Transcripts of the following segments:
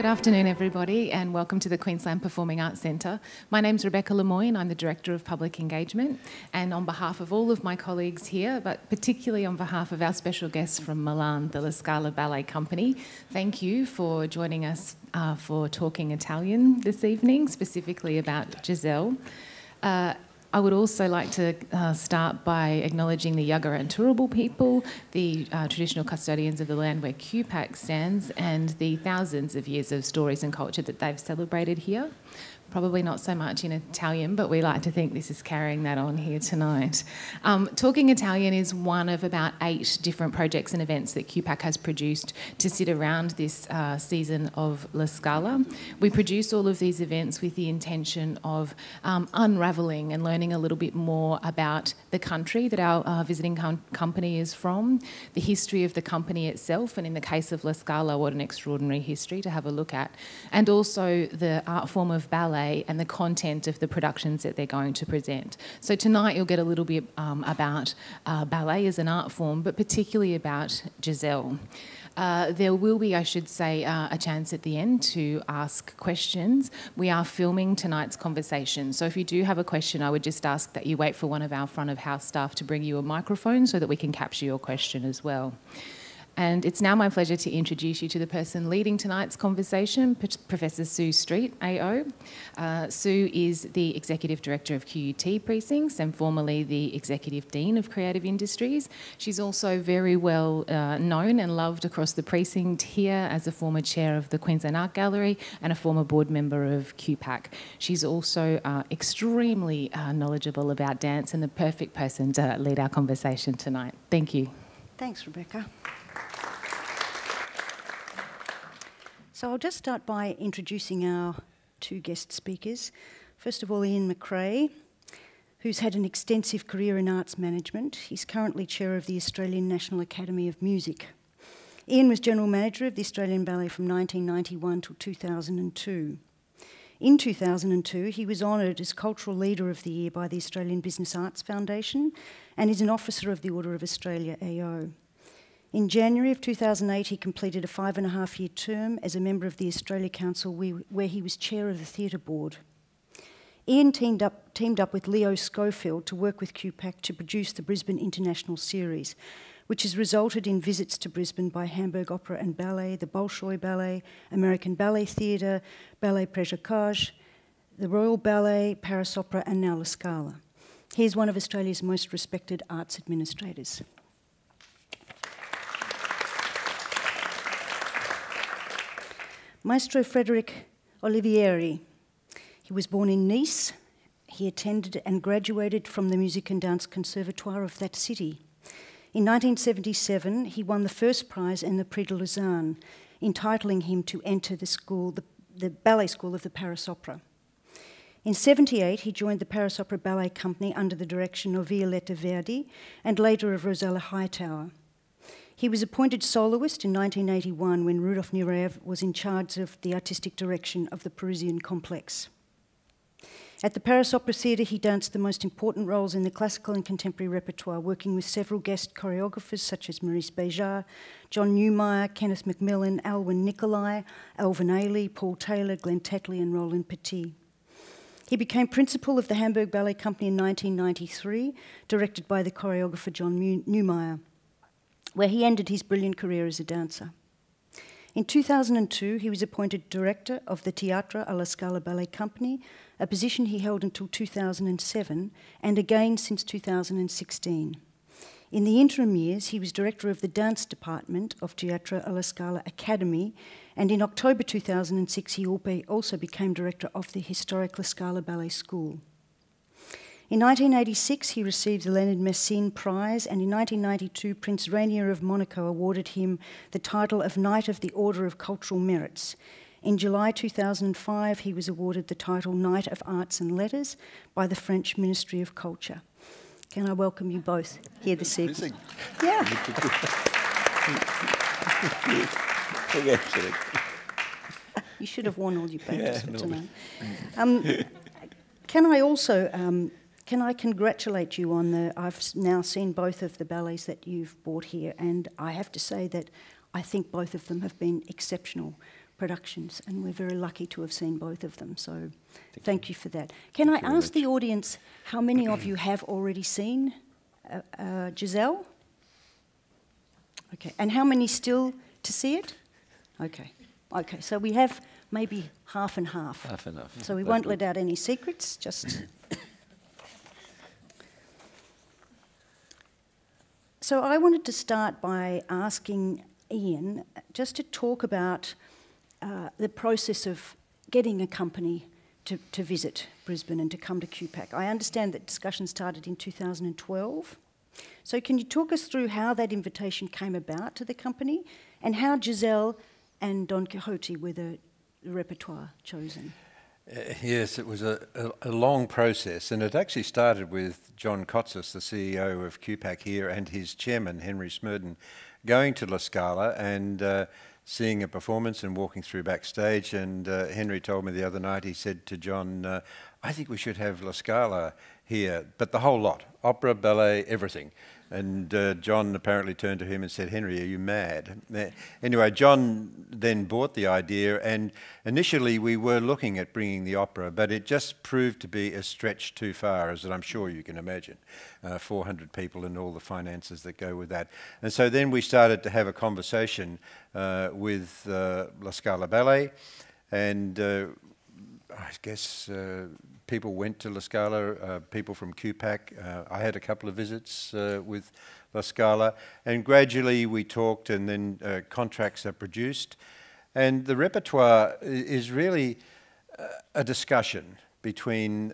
Good afternoon, everybody, and welcome to the Queensland Performing Arts Centre. My name's Rebecca Lemoyne, I'm the Director of Public Engagement, and on behalf of all of my colleagues here, but particularly on behalf of our special guests from Milan, the La Scala Ballet Company, thank you for joining us uh, for Talking Italian this evening, specifically about Giselle. Uh, I would also like to uh, start by acknowledging the Yagara and Turrbal people, the uh, traditional custodians of the land where QPAC stands, and the thousands of years of stories and culture that they've celebrated here probably not so much in Italian, but we like to think this is carrying that on here tonight. Um, Talking Italian is one of about eight different projects and events that QPAC has produced to sit around this uh, season of La Scala. We produce all of these events with the intention of um, unravelling and learning a little bit more about the country that our uh, visiting com company is from, the history of the company itself, and in the case of La Scala, what an extraordinary history to have a look at, and also the art form of ballet ballet and the content of the productions that they're going to present. So tonight you'll get a little bit um, about uh, ballet as an art form, but particularly about Giselle. Uh, there will be, I should say, uh, a chance at the end to ask questions. We are filming tonight's conversation, so if you do have a question, I would just ask that you wait for one of our front of house staff to bring you a microphone so that we can capture your question as well. And it's now my pleasure to introduce you to the person leading tonight's conversation, Professor Sue Street, AO. Uh, Sue is the Executive Director of QUT Precincts and formerly the Executive Dean of Creative Industries. She's also very well uh, known and loved across the precinct here as a former chair of the Queensland Art Gallery and a former board member of QPAC. She's also uh, extremely uh, knowledgeable about dance and the perfect person to lead our conversation tonight. Thank you. Thanks, Rebecca. So I'll just start by introducing our two guest speakers. First of all, Ian McRae, who's had an extensive career in arts management. He's currently chair of the Australian National Academy of Music. Ian was general manager of the Australian Ballet from 1991 till 2002. In 2002, he was honoured as Cultural Leader of the Year by the Australian Business Arts Foundation and is an officer of the Order of Australia AO. In January of 2008, he completed a five and a half year term as a member of the Australia Council, where he was chair of the theatre board. Ian teamed up, teamed up with Leo Schofield to work with QPAC to produce the Brisbane International Series, which has resulted in visits to Brisbane by Hamburg Opera and Ballet, the Bolshoi Ballet, American Ballet Theatre, Ballet Preljocaj, the Royal Ballet, Paris Opera, and now La Scala. He is one of Australia's most respected arts administrators. Maestro Frederic Olivieri. He was born in Nice. He attended and graduated from the Music and Dance Conservatoire of that city. In 1977, he won the first prize in the Prix de Lausanne, entitling him to enter the school, the, the ballet school of the Paris Opera. In 78, he joined the Paris Opera Ballet Company under the direction of Violette Verdy and later of Rosella Hightower. He was appointed soloist in 1981 when Rudolf Nureyev was in charge of the artistic direction of the Parisian complex. At the Paris Opera Theatre, he danced the most important roles in the classical and contemporary repertoire, working with several guest choreographers such as Maurice Béjart, John Neumeier, Kenneth Macmillan, Alwin Nikolais, Alvin Ailey, Paul Taylor, Glen Tetley, and Roland Petit. He became principal of the Hamburg Ballet Company in 1993, directed by the choreographer John Neumeier where he ended his brilliant career as a dancer. In 2002, he was appointed director of the Teatro alla Scala Ballet Company, a position he held until 2007 and again since 2016. In the interim years, he was director of the dance department of Teatro alla Scala Academy, and in October 2006, he also became director of the historic La Scala Ballet School. In 1986, he received the Léonide Massine Prize, and in 1992, Prince Rainier of Monaco awarded him the title of Knight of the Order of Cultural Merits. In July 2005, he was awarded the title Knight of Arts and Letters by the French Ministry of Culture. Can I welcome you both here this evening? Yeah. you should have worn all your badges yeah, for tonight. Um, can I also um, can I congratulate you on the? I've now seen both of the ballets that you've brought here, and I have to say that I think both of them have been exceptional. productions, and we're very lucky to have seen both of them. So Thank thank, you. for that. Can Thank I you ask the audience how many of you have already seen uh, uh, Giselle? Okay, and how many still to see it? Okay, okay, so we have maybe half and half. Half and half. So we That's won't good. let out any secrets, just. so I wanted to start by asking Ian just to talk about uh, the process of getting a company to, to visit Brisbane and to come to QPAC. I understand that discussion started in 2012. So can you talk us through how that invitation came about to the company and how Giselle and Don Quixote were the, the repertoire chosen? Yes, it was a, a, a long process, and it actually started with John Kotsis, the CEO of QPAC here, and his chairman, Henry Smerdon, going to La Scala and uh, seeing a performance and walking through backstage. And uh, Henry told me the other night, he said to John, uh, I think we should have La Scala here, but the whole lot opera, ballet, everything. And uh, John apparently turned to him and said, Henry, are you mad? Uh, Anyway, John then bought the idea, and initially we were looking at bringing the opera, but it just proved to be a stretch too far, as I'm sure you can imagine. Uh, 400 people and all the finances that go with that. And so then we started to have a conversation uh, with uh, La Scala Ballet, and uh, I guess uh, people went to La Scala, uh, people from QPAC. Uh, I had a couple of visits uh, with La Scala, and gradually we talked, and then uh, contracts are produced. And the repertoire is really uh, a discussion between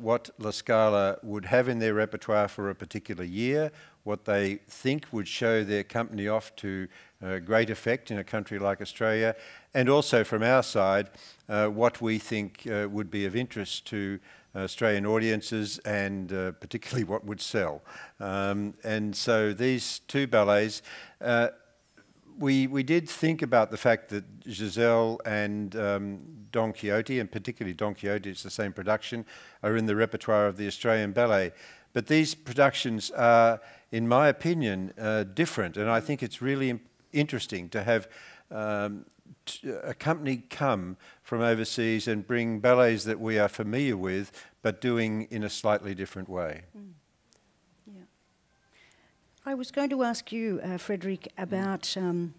what La Scala would have in their repertoire for a particular year, what they think would show their company off to uh, great effect in a country like Australia, and also from our side, uh, what we think uh, would be of interest to Australian audiences and uh, particularly what would sell. Um, and so these two ballets, uh, we, we did think about the fact that Giselle and um, Don Quixote, and particularly Don Quixote, it's the same production, are in the repertoire of the Australian Ballet. But these productions are, in my opinion, uh, different, and I think it's really interesting to have um, a company come from overseas and bring ballets that we are familiar with, but doing in a slightly different way. Yeah. I was going to ask you, uh, Frederick, about um,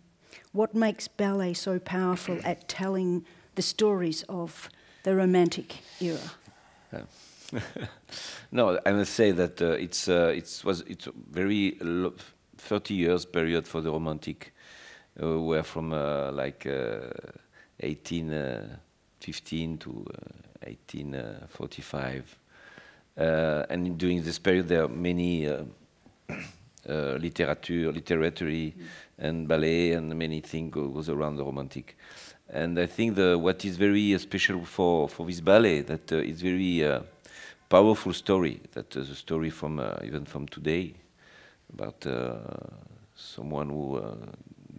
what makes ballet so powerful at telling the stories of the Romantic era. no, I must say that uh, it's uh, it was it's a very lo- 30 years period for the romantic, uh, were from uh, like uh, 1815 to uh, 1845, uh, and during this period there are many. Uh, uh, literature, literary, and ballet, and many things go, goes around the romantic. And I think the what is very uh, special for for this ballet that uh, it's very uh, powerful story. That uh, the story from uh, even from today about uh, someone who uh,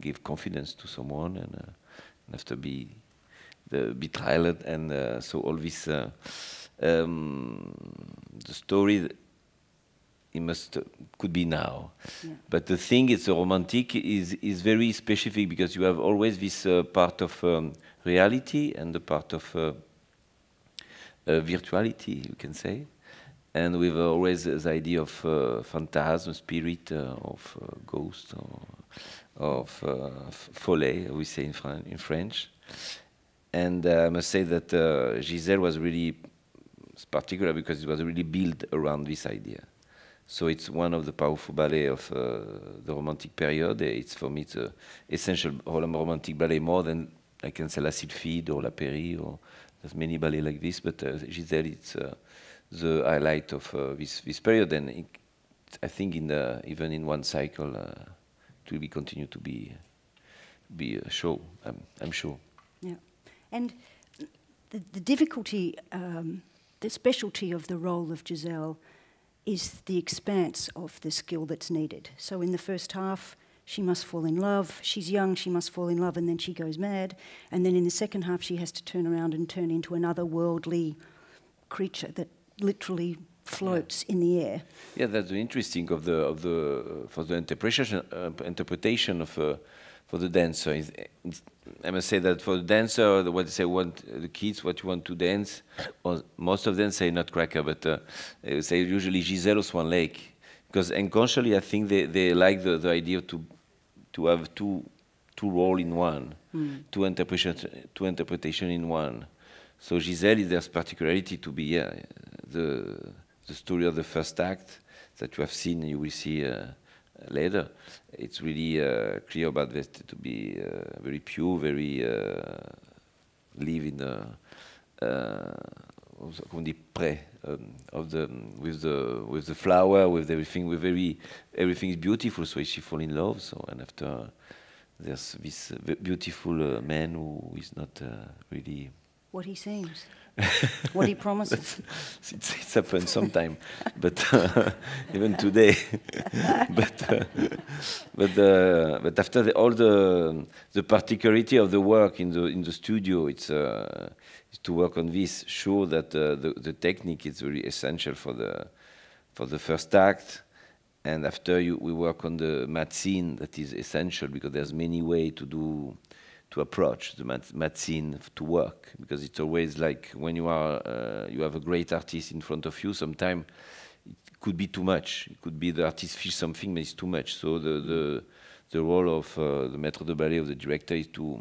give confidence to someone and, uh, and after be the betrayal and uh, so all this uh, um, the story it must could be now. Yeah. But the thing is, the romantic is is very specific because you have always this uh, part of um, reality and the part of uh, uh, virtuality, you can say, and with always the idea of uh, phantasm, spirit, of ghost, or of uh, f- folie, we say in, Fran- in French. And uh, I must say that uh, Giselle was really particular because it was really built around this idea. So it's one of the powerful ballets of uh, the Romantic period. It's for me it's a essential rom- romantic ballet more than I can say La Sylphide or La Péri or there's many ballets like this. But uh, Giselle, it's uh, the highlight of uh, this this period, and it, I think in the, even in one cycle, uh, will be continue to be be a show. I'm, I'm sure. Yeah. And the, the difficulty, um, the specialty of the role of Giselle is the expanse of the skill that's needed. So in the first half, she must fall in love. She's young, she must fall in love, and then she goes mad. And then in the second half, she has to turn around and turn into another worldly creature that literally floats in the air. Yeah, that's the interesting of the of the uh, for the interpretation uh, interpretation of uh, for the dancer. I must say that for the dancer, what they say want the kids what you want to dance, or most of them say not cracker, but uh, they say usually Giselle or Swan Lake, because unconsciously I think they, they like the, the idea to to have two two role in one, mm. two interpretation two interpretation in one. So Giselle is there's particularity to be yeah, the the story of the first act that you have seen, you will see uh, later. It's really uh, clear about this to be uh, very pure, very uh, live in the on the pre um, of the with the with the flower with everything with very everything is beautiful. So she fall in love. So and after there's this beautiful uh, man who is not uh, really what he seems what he promises. it's, it's happened sometime, but uh, even today. but uh, but uh, but after the, all the the particularity of the work in the in the studio, it's, uh, to work on this. Sure that uh, the the technique is very essential for the for the first act. And after you, we work on the mat scene, that is essential because there's many ways to do to approach the mat, mat scene to work because it's always like when you are uh, you have a great artist in front of you sometimes it could be too much. It could be the artist feels something but it's too much. So the the, the role of uh, the maître de ballet of the director is to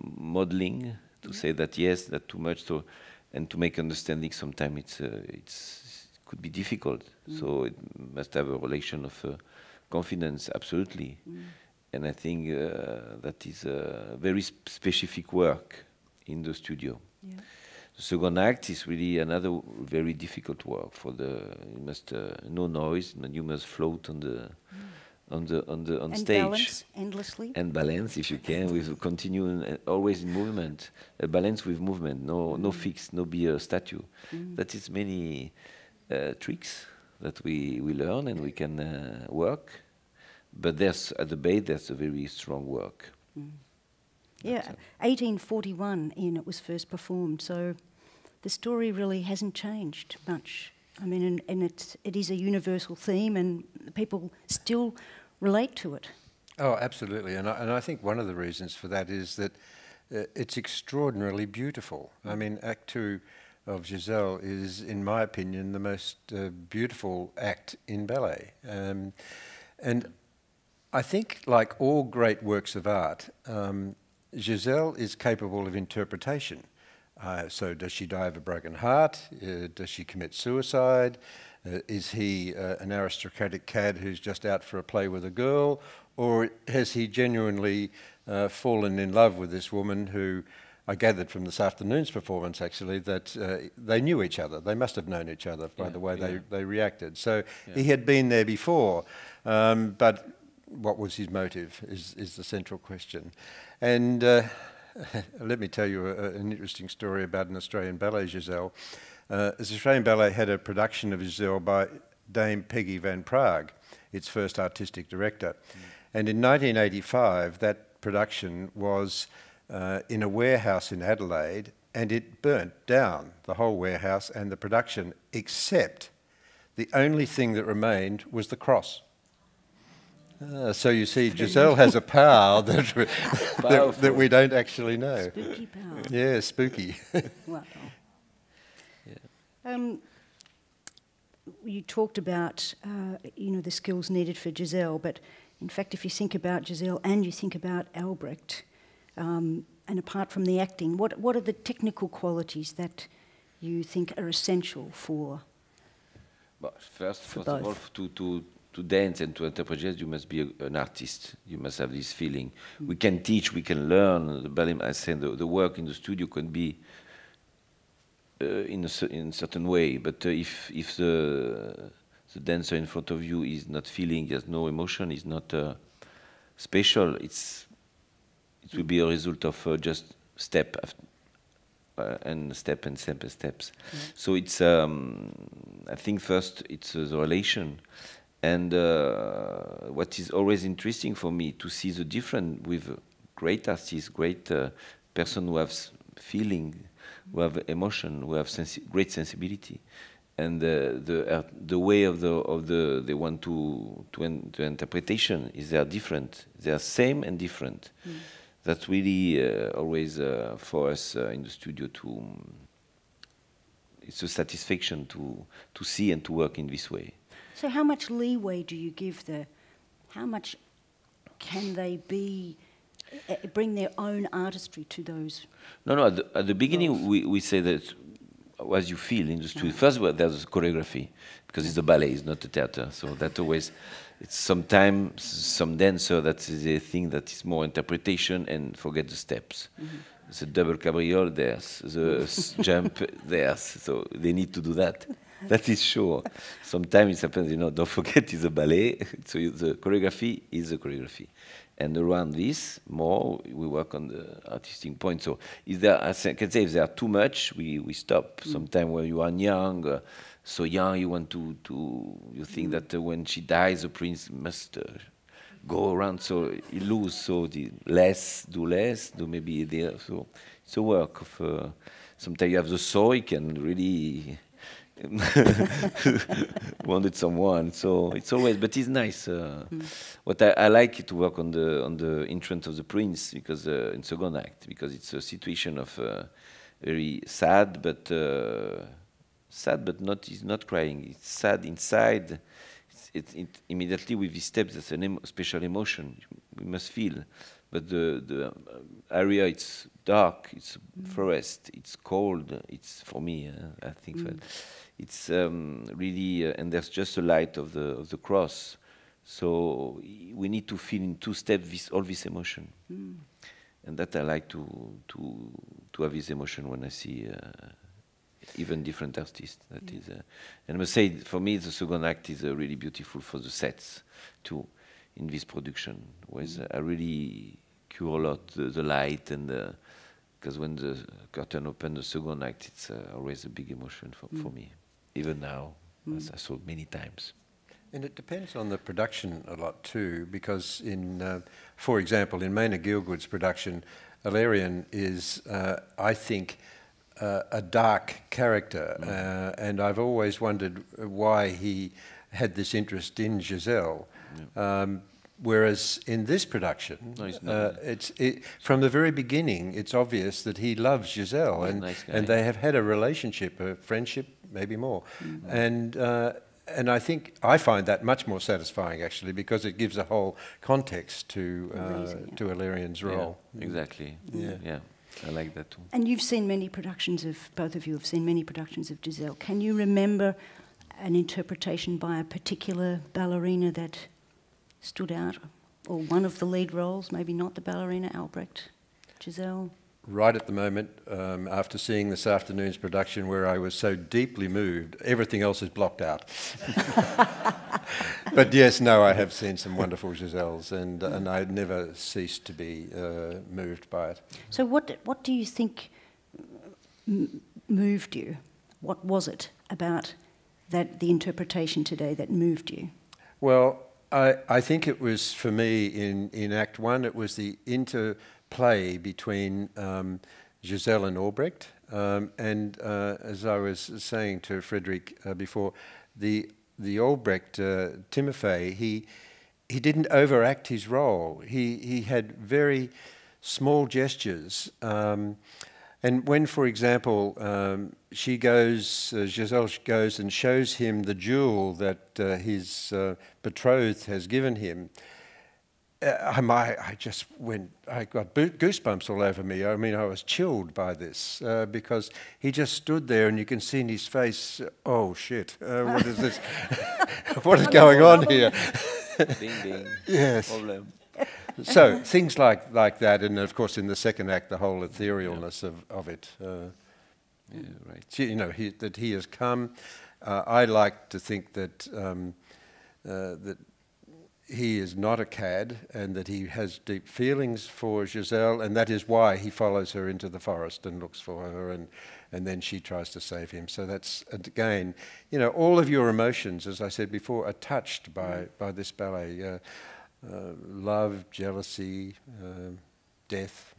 modeling to say that yes that too much. So and to make understanding sometimes it's uh, it's it could be difficult. Mm. so it must have a relation of uh, confidence absolutely. Mm and I think uh, that is a very sp specific work in the studio. Yeah. The second act is really another very difficult work for the you must uh, no noise and you must float on the mm. on the on the on and stage balance endlessly and balance if you can with continuing uh, always in movement a balance with movement no mm. no fix no be a statue mm. that is many uh, tricks that we we learn and we can uh, work but there's at the Bay there's a very strong work. Mm. Yeah, 1841 in it was first performed, so the story really hasn't changed much. I mean, and, and it's, it is a universal theme, and people still relate to it. Oh, absolutely, and I, and I think one of the reasons for that is that uh, it's extraordinarily beautiful. I mean, Act Two of Giselle is, in my opinion, the most uh, beautiful act in ballet. Um, and I think, like all great works of art, um, Giselle is capable of interpretation. Uh, so, does she die of a broken heart? Uh, does she commit suicide? Uh, is he uh, an aristocratic cad who's just out for a play with a girl? Or has he genuinely uh, fallen in love with this woman who I gathered from this afternoon's performance actually that uh, they knew each other. They must have known each other by yeah, the way yeah. they, they reacted. So yeah. he had been there before, um, but what was his motive is, is the central question. And uh, let me tell you a, an interesting story about an Australian ballet, Giselle. Uh, the Australian Ballet had a production of Giselle by Dame Peggy Van Praagh, its first artistic director. Mm. And in 1985, that production was uh, in a warehouse in Adelaide and it burnt down the whole warehouse and the production, except the only thing that remained was the cross. Uh, so you see, Giselle has a power that, we, that, that, we don't actually know. Spooky power. Yeah, spooky. wow. Yeah. Um, you talked about, uh, you know, the skills needed for Giselle, but in fact, if you think about Giselle and you think about Albrecht, um, and apart from the acting, what what are the technical qualities that you think are essential for? Well, first, for first of all, to, to to dance and to interpret jazz, you must be a, an artist. You must have this feeling. We can teach, we can learn. The ballet, I say, the, the work in the studio can be uh, in a in a certain way. But uh, if if the the dancer in front of you is not feeling, has no emotion, is not uh, special, it's it will be a result of uh, just step after, uh, and step and step and steps. Mm. So it's um, I think first it's uh, the relation and uh, what is always interesting for me to see the difference with great artists, great uh, person who have feeling, who have emotion, who have sensi great sensibility, and the the, uh, the way of the of the they want to to, en to interpretation is they are different. They are same and different. Mm. That's really uh, always uh, for us uh, in the studio to. It's a satisfaction to to see and to work in this way. So, how much leeway do you give the? How much can they be? Uh, bring their own artistry to those. No, no. At the, at the beginning, we, we say that as you feel in the studio. First, well, there's choreography because it's a ballet, it's not a theater. So that always, it's sometimes some dancer that is a thing that is more interpretation and forget the steps. Mm -hmm. The double cabriole, there's the jump, there's so they need to do that. That is sure. Sometimes it happens, you know. Don't forget, it's a ballet. So the choreography is a choreography and around this more we work on the artistic point so is there i can say if there are too much we we stop mm. sometimes when you are young uh, so young you want to to you think mm. that uh, when she dies the prince must uh, go around so you lose so the less do less do maybe there so it's a work of uh, sometimes you have the soul you can really wanted someone. So it's always, but it's nice. Uh, mm. What I, I, like to work on the on the entrance of the prince because uh, in second act because it's a situation of uh, very sad, but uh, sad, but not he's not crying. It's sad inside. It's, it's it immediately with these steps. That's a emo special emotion we must feel. But the the area it's dark. It's mm. forest. It's cold. It's for me. Uh, I think. Mm it's um, really, uh, and there's just a light of the of the cross. So we need to feel in two steps this, all this emotion, mm. and that I like to to to have this emotion when I see uh, even different artists. That mm. is, uh, and I must say, for me, the second act is uh, really beautiful for the sets too in this production. where mm. I really cure a lot the, the light and the, because when the curtain opens, the second act, it's uh, always a big emotion for, for me even now, mm. as I saw many times. And it depends on the production a lot too, because in, uh, for example, in Maina Gielgud's production, Ilarion is, uh, I think, uh, a dark character, mm. Uh, and I've always wondered why he had this interest in Giselle. Yeah. Um, Whereas in this production, no, uh, it's it, from the very beginning, it's obvious that he loves Giselle, and, nice and they have had a relationship, a friendship, maybe more. Mm -hmm. And uh, and I think I find that much more satisfying actually because it gives a whole context to uh, Amazing, yeah. to Ilarion's role. Yeah, exactly. Yeah. yeah. I like that too. And you've seen many productions of both of you have seen many productions of Giselle. Can you remember an interpretation by a particular ballerina that stood out, or one of the lead roles? Maybe not the ballerina Albrecht, Giselle right at the moment, um, after seeing this afternoon's production where I was so deeply moved, everything else is blocked out. but yes, no, I have seen some wonderful Giselles, and, uh, and I never ceased to be uh, moved by it. So, what, what do you think moved you? What was it about that the interpretation today that moved you? Well, I, I think it was for me in, in Act One, it was the inter play between um, Giselle and Albrecht. Um, and uh, as I was saying to Frederick uh, before, the the Albrecht uh, Timofey, he he didn't overact his role. He he had very small gestures. Um, and when, for example, um, she goes, uh, Giselle goes and shows him the jewel that uh, his uh, betrothed has given him, I, I just went, I got goosebumps all over me. I mean, I was chilled by this uh, because he just stood there and you can see in his face, oh shit, uh, what is this? what is going on here? ding, ding. Yes. Problem. so things like, like that, and of course in the second act, the whole etherealness yeah. of, of it. Uh, yeah, right. You know, he, that he has come. Uh, I like to think that, um, uh, that he is not a cad and that he has deep feelings for Giselle, and that is why he follows her into the forest and looks for her, and, and then she tries to save him. So that's, again, you know, all of your emotions, as I said before, are touched by, by this ballet uh, uh, love, jealousy, uh, death.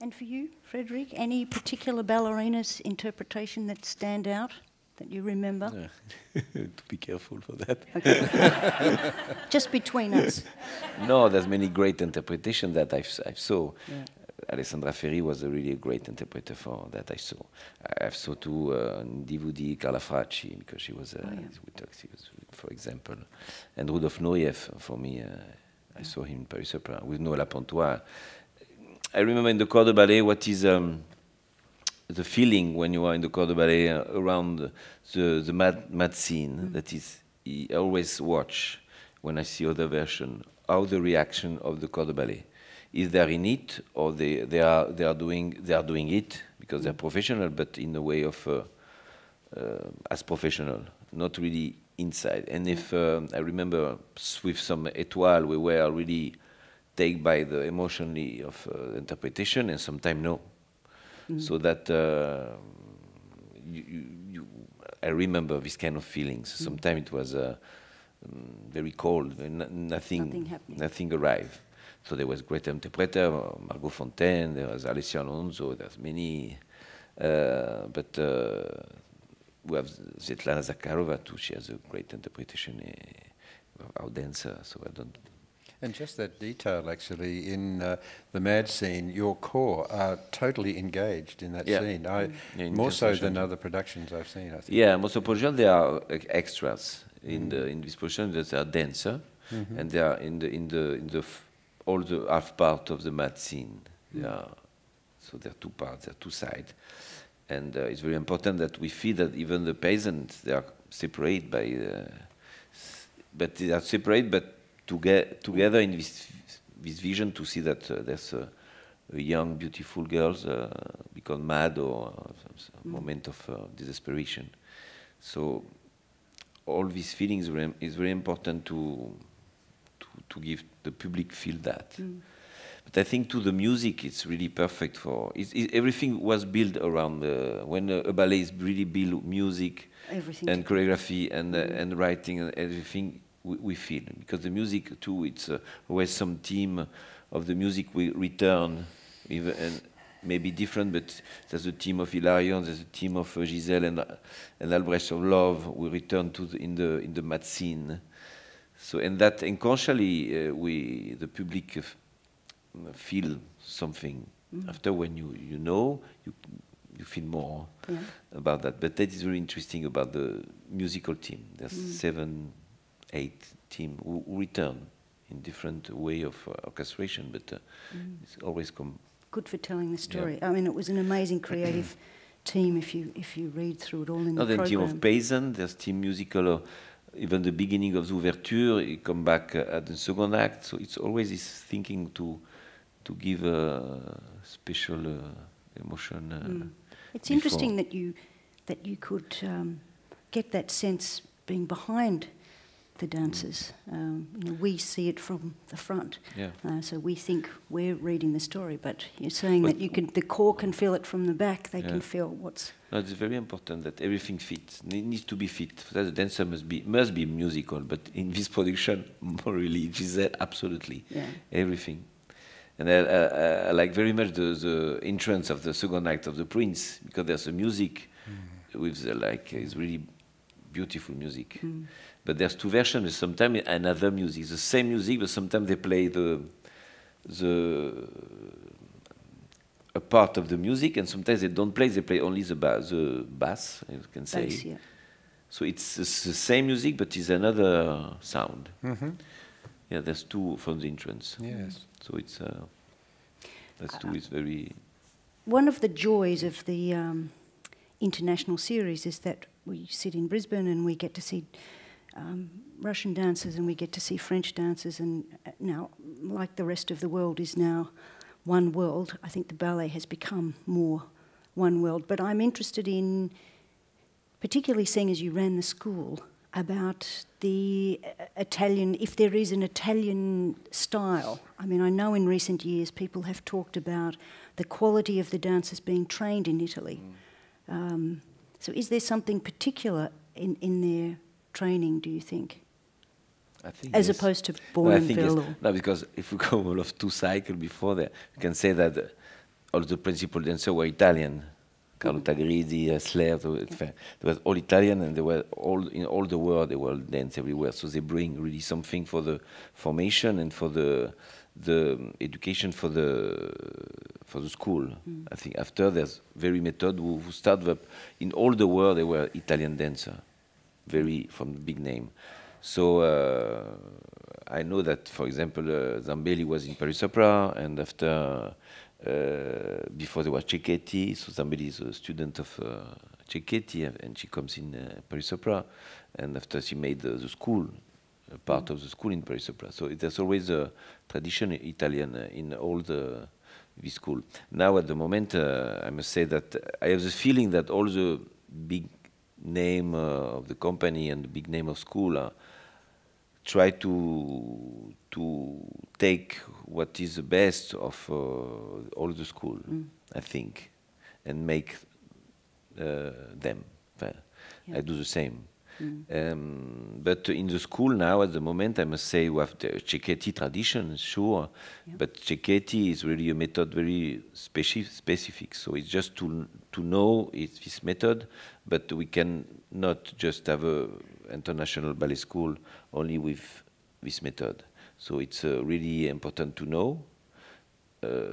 And for you, Frederick, any particular ballerina's interpretation that stand out? That you remember? to be careful for that. Okay. Just between us. No, there's many great interpretations that I've, I've saw. Yeah. Alessandra Ferri was a really great interpreter for that I saw. I- I've saw too uh, Divudi Carla Fracci because she was, uh, Oh, yeah. we talked, she was, for example, and Rudolf Nureyev for me. Uh, I saw him in Paris Opera with Noëlla Pontois. I remember in the corps de ballet what is um, the feeling when you are in the corps de ballet uh, around the, the, mad, mad scene that is I always watch when I see other version how the reaction of the corps de ballet is they in it or they, they are they are doing they are doing it because they're professional but in a way of uh, uh, as professional, not really inside. And if um, I remember with some étoile, we were really taken by the emotionally of uh, interpretation, and sometimes no. So that uh, you, you, you, I remember this kind of feelings. Sometimes it was uh, um, very cold, nothing, Nothing happening. nothing arrived. So there was great interpreter, Margot Fonteyn, there was Alicia Alonso, there's many, uh, but uh, we have Svetlana Zakharova too. She has a great interpretation, uh, our dancer. So I don't. And just that detail, actually, in uh, the mad scene, your core are totally engaged in that Yeah. scene. I, Yeah, in more so than other productions I've seen. I think. Yeah, most of production they are extras in the in this production. They are dancer, and they are in the in the in the f- all the half part of the mad scene. They are so there are two parts, there are two sides, and uh, it's very important that we feel that even the peasants they are separated by, uh, but they are separated but to get together in this this vision to see that uh, there's a, a young beautiful girls uh, become mad or uh, some, some moment of uh, desperation. So all these feelings is very important to, to to give the public feel that. But I think to the music, it's really perfect for. It's, it, everything was built around the, when a, a ballet is really built music Everything and choreography and uh, and writing and everything we, we feel because the music too. It's uh, always some theme of the music we return, even and maybe different, but there's a theme of Hilarion, there's a theme of uh, Giselle and uh, and Albrecht of Love. We return to the, in the in the mad scene. So and that unconsciously uh, we the public feel something after when you you know you you feel more Yeah. about that. But that is very interesting about the musical team. There's seven, eight team who, who return in different way of uh, orchestration, but uh, it's always come. Good for telling the story. I mean, it was an amazing creative team if you if you read through it all in Not the the team of peasant. There's team musical. Uh, even the beginning of the ouverture, it come back uh, at the second act. So it's always this thinking to to give a special uh, emotion. Uh, Mm. It's before. interesting that you that you could um, get that sense being behind the dancers. Um, you know, we see it from the front, Yeah. uh, so we think we're reading the story. But you're saying But- that you can, the core can feel it from the back. They Yeah. can feel what's. No, it's very important that everything fits. It needs to be fit. That the dancer must be must be musical, but in this production, more really, Giselle, absolutely Yeah. everything. And I, I, I like very much the, the entrance of the second act of the Prince because there's a music with the, like it's really beautiful music. But there's two versions. Sometimes another music, the same music, but sometimes they play the the a part of the music, and sometimes they don't play. They play only the, ba- the bass, you can say. Bass, yeah. So it's the the same music, but it's another sound. Mm-hmm. Yeah, there's two from the entrance. Yes. So it's uh, that's two is very One of the joys of the um, international series is that we sit in Brisbane and we get to see um, Russian dancers and we get to see French dancers. And uh, now, like the rest of the world is now one world, I think the ballet has become more one world. But I'm interested in, particularly seeing as you ran the school, about the uh, Italian, if there is an Italian style. I mean, I know in recent years people have talked about the quality of the dancers being trained in Italy. Um, so, is there something particular in, in their training, do you think, I think as yes. opposed to No, I think yes. No, because if we go all of two cycles before that, you can say that uh, all the principal dancers were Italian Carlo mm-hmm. Grisi, Hassler, uh, so it's they were all Italian and they were all in all the world, they were dance everywhere. So they bring really something for the formation and for the the education for the for the school. Mm. I think after there's very method who, who started up in all the world they were Italian dancer, very from the big name. So uh, I know that, for example, uh, Zambelli was in Paris Opera, and after uh, before there was Cecchetti, so Zambelli is a student of uh, Cecchetti, and- and she comes in uh, Paris Opera, and after she made the, the school, part of the school in Paris Opera. So there's always a tradition Italian uh, in all the this school. Now at the moment, uh, I must say that I have the feeling that all the big name uh, of the company and the big name of school are try to to take what is the best of uh, all the school, I think, and make uh, them. Well, I do the same. Um, but in the school now, at the moment, I must say we have the Cecchetti tradition, sure, but Cecchetti is really a method very speci- specific. So it's just to to know it's this method, but we can not just have a international ballet school only with this method. So it's uh, really important to know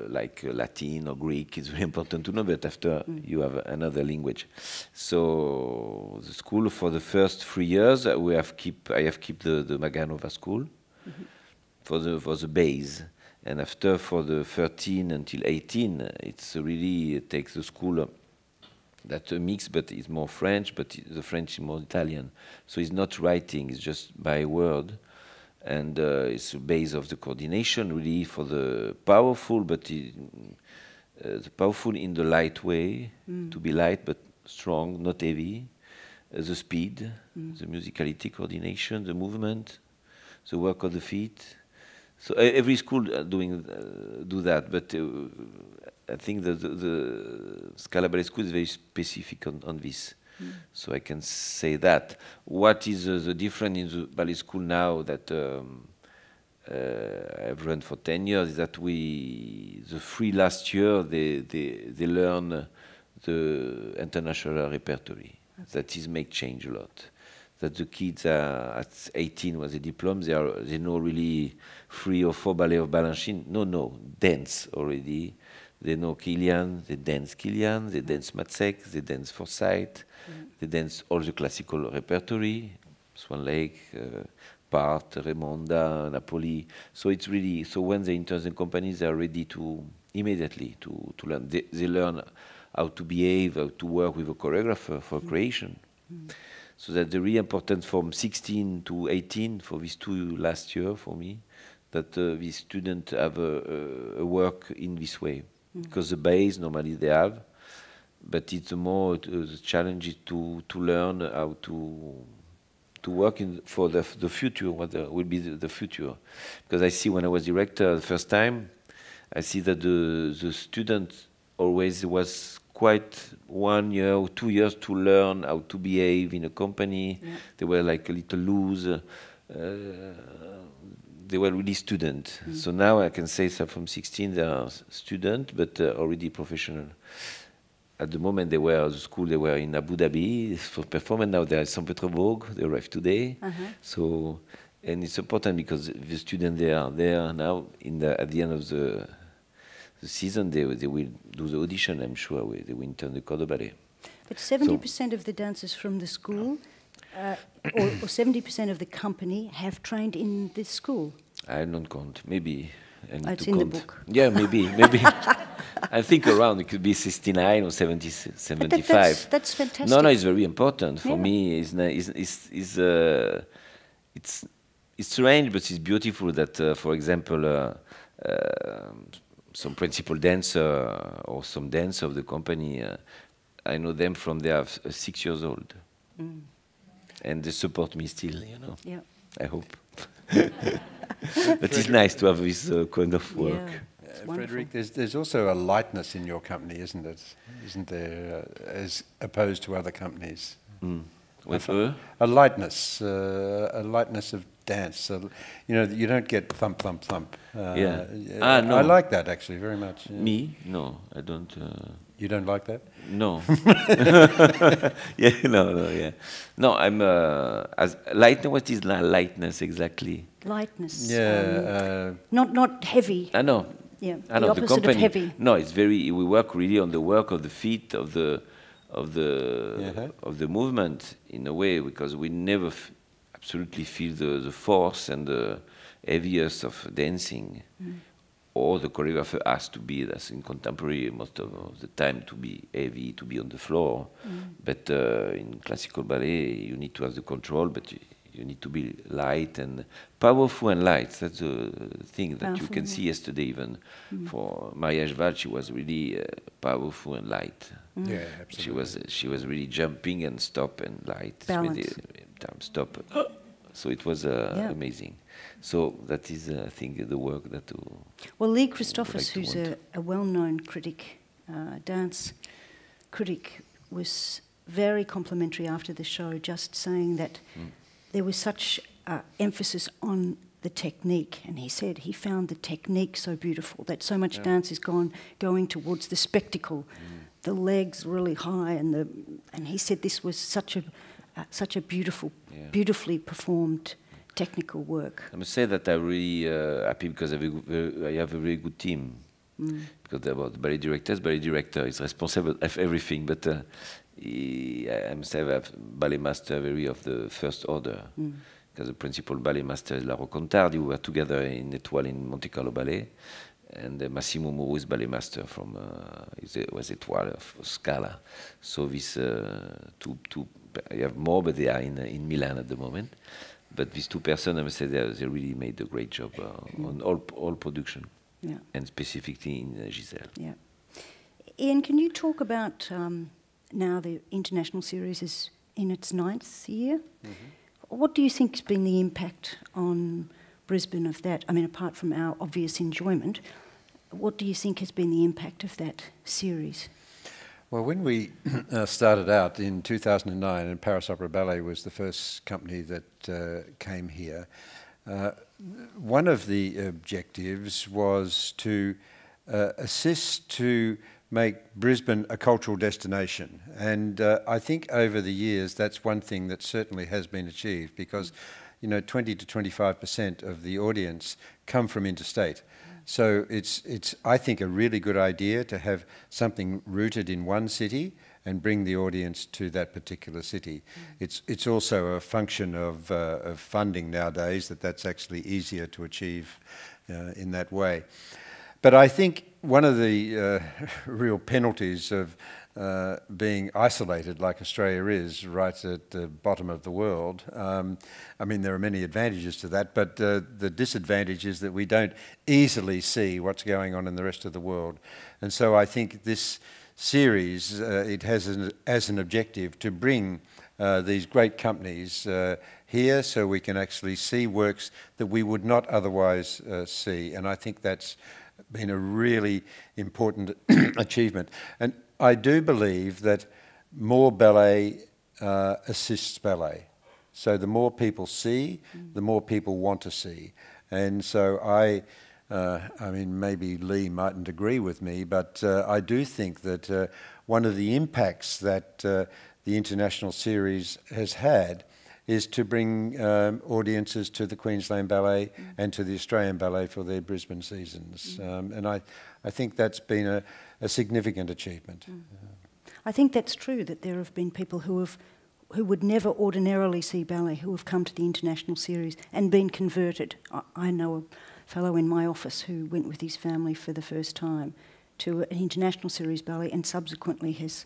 like uh, Latin or Greek is very important to know, but after you have another language. So the school for the first three years, uh, we have keep I have keep the, the Vaganova school for the for the base, and after for the 13 until 18, uh, it's really it takes the school. Uh, that's a mix, but it's more French, but the French is more Italian. So it's not writing; it's just by word and uh, it's the base of the coordination really for the powerful, but uh, the powerful in the light way, to be light but strong, not heavy. Uh, the speed, the musicality, coordination, the movement, the work of the feet. So every school uh, doing uh, do that, but uh, I think that the, the Scala Ballet School is very specific on, on this. So I can say that. What is uh, the difference in the ballet school now that um, uh, I've run for 10 years is that we, the three last year, they, they, they learn the international repertory. That is make change a lot. That the kids are at 18 with a diploma, they, are, they know really three or four ballet of Balanchine. No, no, dance already. They know Kylián, they dance Kylián, they dance Mats Ek, they dance Forsythe, they dance all the classical repertory, Swan Lake, uh, Part, Raimonda, Napoli. So it's really, so when they enter the companies, they are ready to immediately to, to learn. They, they learn how to behave, how to work with a choreographer for creation. So that's really important from 16 to 18 for these two last year for me, that uh, these students have a, a, a work in this way. Because the base normally they have, but it's more uh, the challenge is to, to learn how to to work in for the, the future, what the, will be the, the future. Because I see when I was director the first time, I see that the, the student always was quite one year or two years to learn how to behave in a company. They were like a little loose. Uh, they were really student. So now I can say so from 16 they are students, but uh, already professional. At the moment they were at the school, they were in Abu Dhabi for performance. Now they are in St. Petersburg. They arrived today. So, and it's important because the students they are there now. In the at the end of the the season, they they will do the audition. I'm sure we- they will enter the de ballet. But 70% of the dancers from the school, uh, or, or 70% of the company, have trained in this school. I don't count. Maybe. Need Oh, it's in the book. Yeah, maybe, maybe. I think around it could be 69 or 70, 75. that's- that's fantastic. No, no, it's very important for Yeah. me. It's it's it's it's, uh, it's it's strange, but it's beautiful that, uh, for example, uh, uh, some principal dancer or some dancer of the company, uh, I know them from they are uh, six years old, Mm. And they support me still. You know, Yeah. I hope. but it's nice to have this uh, kind of work. Yeah. Uh, Frederick, there's, there's also a lightness in your company, isn't it? Isn't there, uh, as opposed to other companies? Mm. With I her? A lightness, uh, a lightness of dance. So, you know, you don't get thump, thump, thump. Uh, Yeah. uh, Ah, no. I like that actually very much. yeah. Me? No, I don't. Uh, You don't like that? no. yeah, no, no, yeah. No, I'm uh, as lightness. What is lightness exactly? Lightness. Yeah. um, not not heavy. I know. Yeah, I the know the opposite of company. heavy. No, it's very. We work really on the work of the feet of the of the Yeah. of the movement in a way because we never f- absolutely feel the, the force and the heaviest of dancing. Or the choreographer has to be, that's in contemporary most of, of the time, to be heavy, to be on the floor. But uh, in classical ballet, you need to have the control, but you, you need to be light and powerful and light. That's the thing that you can yeah. see yesterday even. For Maria Jval, she was really uh, powerful and light. Yeah, absolutely. She absolutely. was she was really jumping and stop and light. Balance. Really, time stop. So it was uh, Yeah. amazing. So that is, uh, I think, the work that. Uh, Well, Lee like Christofis, to who's a, a well-known critic, uh, dance critic, was very complimentary after the show, just saying that Hmm. there was such uh, emphasis on the technique, and he said he found the technique so beautiful that so much dance is gone going towards the spectacle, Hmm. the legs really high, and the and he said this was such a uh, such a beautiful, Yeah. beautifully performed technical work. I must say that I'm really uh, happy because I have, a, goo- very- I have a very good team. Because about the ballet directors, ballet director is responsible of everything. But uh, he, I must say I have ballet master very of the first order. Because the principal ballet master is Laura Contardi, who were together in Etoile in Monte Carlo Ballet. And uh, Massimo Murru is ballet master from uh, was Etoile of Scala. So these uh, two, two, I have more, but they are in, uh, in Milan at the moment. But these two persons, I must say, they, they really made a great job uh, on all, all production, Yeah. and specifically in uh, Giselle. Yeah. Ian, can you talk about um, now the international series is in its ninth year? What do you think has been the impact on Brisbane of that? I mean, apart from our obvious enjoyment, what do you think has been the impact of that series? Well, when we uh, started out in 2009, and Paris Opera Ballet was the first company that uh, came here, uh, one of the objectives was to uh, assist to make Brisbane a cultural destination. And uh, I think over the years, that's one thing that certainly has been achieved because, you know, 20 to 25% of the audience come from interstate. So it's, it's, I think, a really good idea to have something rooted in one city and bring the audience to that particular city. It's, it's also a function of, uh, of funding nowadays that that's actually easier to achieve uh, in that way. But I think one of the uh, real penalties of uh, being isolated like Australia is, right at the bottom of the world. Um, I mean, there are many advantages to that, but uh, the disadvantage is that we don't easily see what's going on in the rest of the world. And so I think this series, uh, it has an, as an objective to bring uh, these great companies uh, here so we can actually see works that we would not otherwise uh, see. And I think that's been a really important achievement. And I do believe that more ballet uh, assists ballet. So the more people see, the more people want to see. And so I, uh, I mean, maybe Lee mightn't agree with me, but uh, I do think that uh, one of the impacts that uh, the international series has had is to bring um, audiences to the Queensland Ballet and to the Australian Ballet for their Brisbane seasons. Um, and I, I think that's been a, a significant achievement. Mm. I think that's true that there have been people who have who would never ordinarily see ballet who have come to the international series and been converted. I, I know a fellow in my office who went with his family for the first time to an international series ballet and subsequently has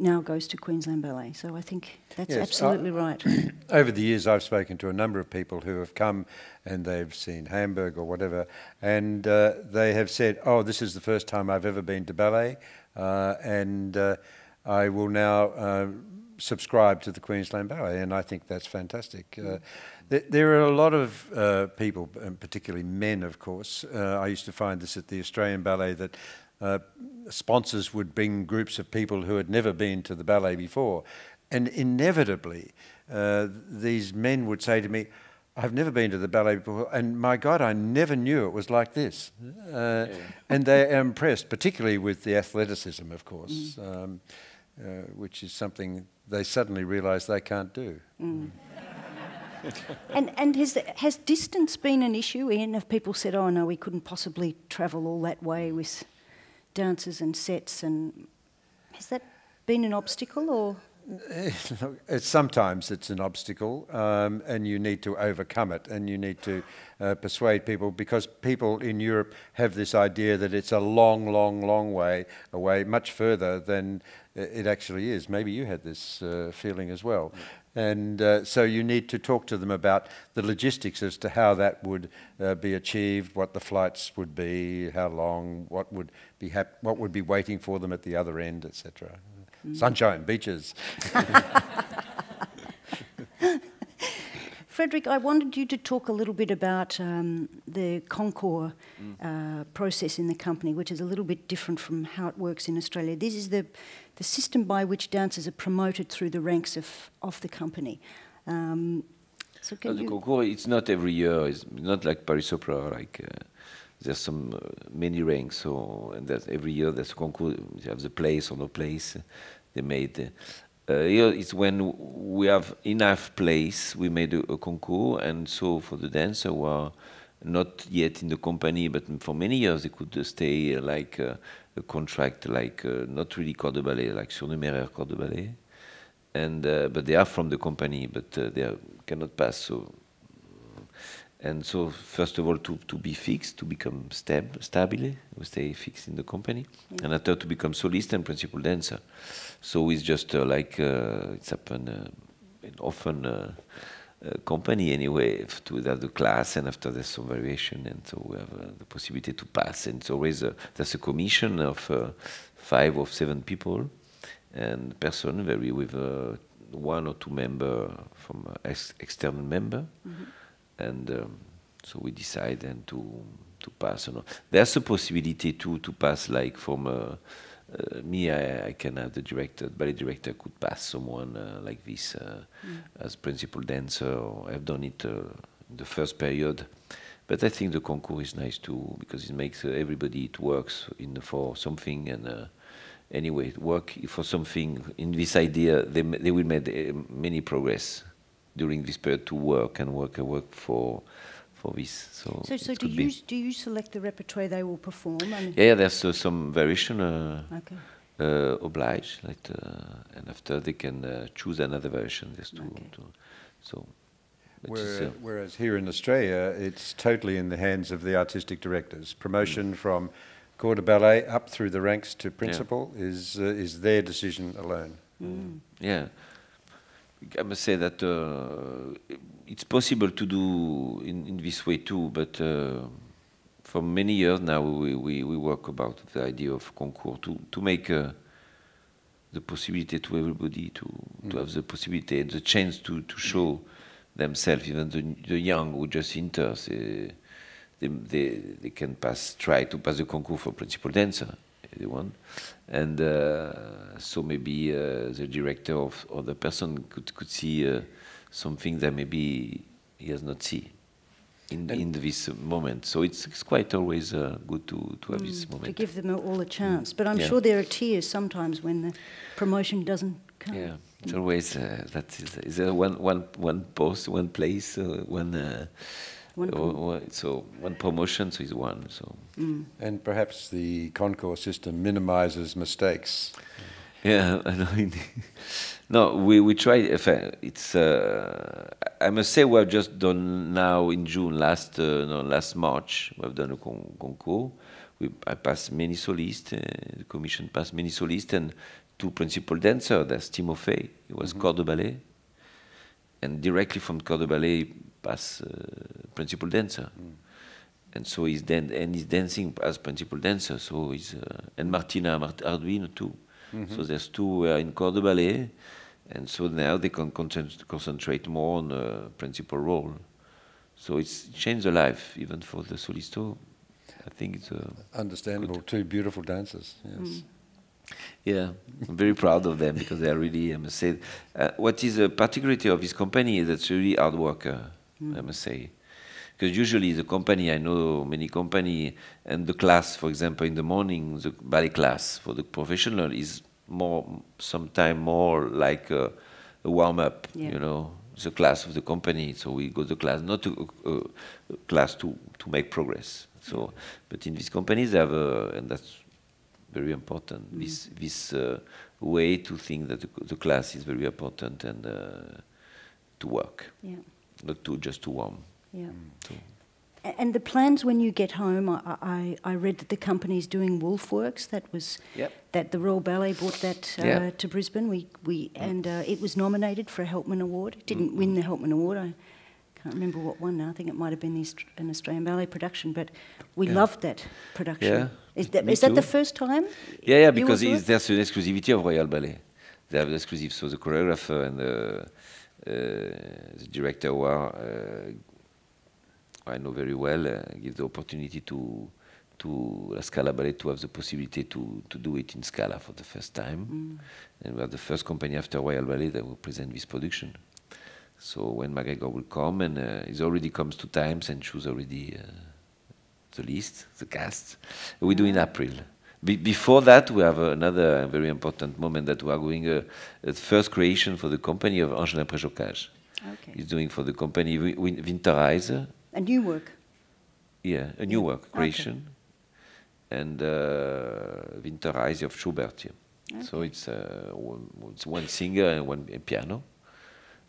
now goes to Queensland Ballet. So I think that's Yes, I- absolutely right. Over the years, I've spoken to a number of people who have come and they've seen Hamburg or whatever, and uh, they have said, "Oh, this is the first time I've ever been to ballet, uh, and uh, I will now uh, subscribe to the Queensland Ballet," and I think that's fantastic. Uh, th- there are a lot of uh, people, and particularly men, of course. Uh, I used to find this at the Australian Ballet that. Uh, sponsors would bring groups of people who had never been to the ballet before, and inevitably, uh, these men would say to me, I've never been to the ballet before, and my God, I never knew it was like this. Uh, and they are impressed, particularly with the athleticism, of course, um, uh, which is something they suddenly realise they can't do. And, and has, has distance been an issue, Ian? Have people said, oh no, we couldn't possibly travel all that way with dancers and sets? And has that been an obstacle or? Sometimes it's an obstacle, um, and you need to overcome it, and you need to uh, persuade people because people in Europe have this idea that it's a long, long, long way away, much further than it actually is. Maybe you had this uh, feeling as well. And uh, so you need to talk to them about the logistics as to how that would uh, be achieved, what the flights would be, how long, what would be what would be waiting for them at the other end, etc. Mm. Sunshine, beaches. Frederick, I wanted you to talk a little bit about um, the concours mm. uh, process in the company, which is a little bit different from how it works in Australia. This is the, the system by which dancers are promoted through the ranks of, of the company. Um, so can the concours, it's not every year. It's not like Paris Opera, like uh, there's some uh, many ranks. So and every year there's a concours. You have the place or no place. They made. Uh, here it's when we have enough place, we made a, a, concours, and so for the dancer who are not yet in the company, but for many years they could uh, stay uh, like uh, a contract, like uh, not really corps de ballet, like surnuméraire corps de ballet, and uh, but they are from the company, but they are, cannot pass. So and so, first of all, to, to be fixed, to become stab, stabile, we stay fixed in the company, yeah. and after to become solist and principal dancer. So it's just uh, like uh, it's happened uh, often uh, uh, company anyway to the class, and after there's some variation, and so we have uh, the possibility to pass. And it's always there's a commission of five or seven people, and person very with one or two member from ex external member. Mm -hmm and um, so we decide then to to pass. or not. There's a possibility to to pass like from uh, uh, me. I, I, can have the director, ballet director could pass someone uh, like this uh, mm. as principal dancer. I've done it uh, the first period, but I think the concours is nice too because it makes uh, everybody it works in for something and. Anyway, work for something in this idea, they, they will make many progress during this period to work and work and work for for this. So, so, so do you do you select the repertoire they will perform? yeah, there's uh, some variation. Uh, okay. Uh, obliged, like, uh, and after they can uh, choose another version. There's two, okay. two so. Whereas, uh, whereas, here in Australia, it's totally in the hands of the artistic directors. Promotion mm. from corps de ballet up through the ranks to principal yeah. is is their decision alone. Mm. Yeah. I must say that uh, it's possible to do in, in this way too, but uh, for many years now we, we, we, work about the idea of concours to, to make uh, the possibility to everybody to, mm. to have the possibility and the chance to, to show themselves, even the, the young who just enter, they, they, they can pass, try to pass the concours for principal dancer one, and uh, so maybe uh, the director of, or the person could could see uh, something that maybe he has not seen in in this moment. So it's, it's quite always uh, good to, to have mm, this moment. To give them all a chance. But I'm yeah. sure there are tears sometimes when the promotion doesn't come. Yeah, it's always uh, that is, is there one, one, one post, one place, uh, one one oh, so one promotion so is one. So mm. and perhaps the concours system minimises mistakes. Yeah, I know. No, we we try. It's uh, I must say we have just done now in June last uh, no, last March we have done a con concours. We I passed many solists. Uh, the commission passed many solists and two principal dancers. That's Timofey. He was mm -hmm. corps de ballet, and directly from corps de ballet as uh, principal dancer. Mm. And so he's dan and he's dancing as principal dancer. So he's uh, and Martina Mart Arduino too. Mm -hmm. So there's two uh, in corps de ballet, and so now they can concentrate more on the principal role. So it's changed the life even for the solisto. I think it's uh, understandable. Good. Two beautiful dancers. Yes. Mm. Yeah, I'm very proud of them because they are really, I must say, uh, what is a particularity of this company is that it's really hard worker. I must say. Because usually the company, I know many company, and the class, for example, in the morning, the ballet class for the professional is more, sometimes more like a, a warm up, Yeah. you know, the class of the company. So we go to class, not to uh, class to, to make progress. So, but in these companies, they have, a, and that's very important. This this uh, way to think that the, the class is very important and uh, to work, Yeah. not to just to warm. Yeah. So, A- And the plans when you get home, I, I, I read that the company's doing Woolf Works. That was Yep. that the Royal Ballet brought that uh, Yeah. to Brisbane. We we and uh, it was nominated for a Helpman Award. It didn't win the Helpman Award. I can't remember what won now. I think it might have been an Australian ballet production. But we Yeah. loved that production. Yeah, Is that me is that the first time? Yeah, yeah, because there's an exclusivity of Royal Ballet. They have the exclusive, so the choreographer and the, uh, the director were uh, I know very well, uh, give the opportunity to to La Scala Ballet to have the possibility to, to do it in Scala for the first time. And we are the first company after Royal Ballet that will present this production. So when McGregor will come, and uh, he's already comes two times and choose already uh, the list, the cast. We do in April. Be- before that, we have another very important moment that we are going uh, a first creation for the company of Angelin Preljocaj. Okay. He's doing for the company Wi- Win- Winterreise, A new work. yeah, a new Yeah. work creation, and uh, Winterreise of Schubert. Yeah. So it's, uh, one, it's one singer and one piano.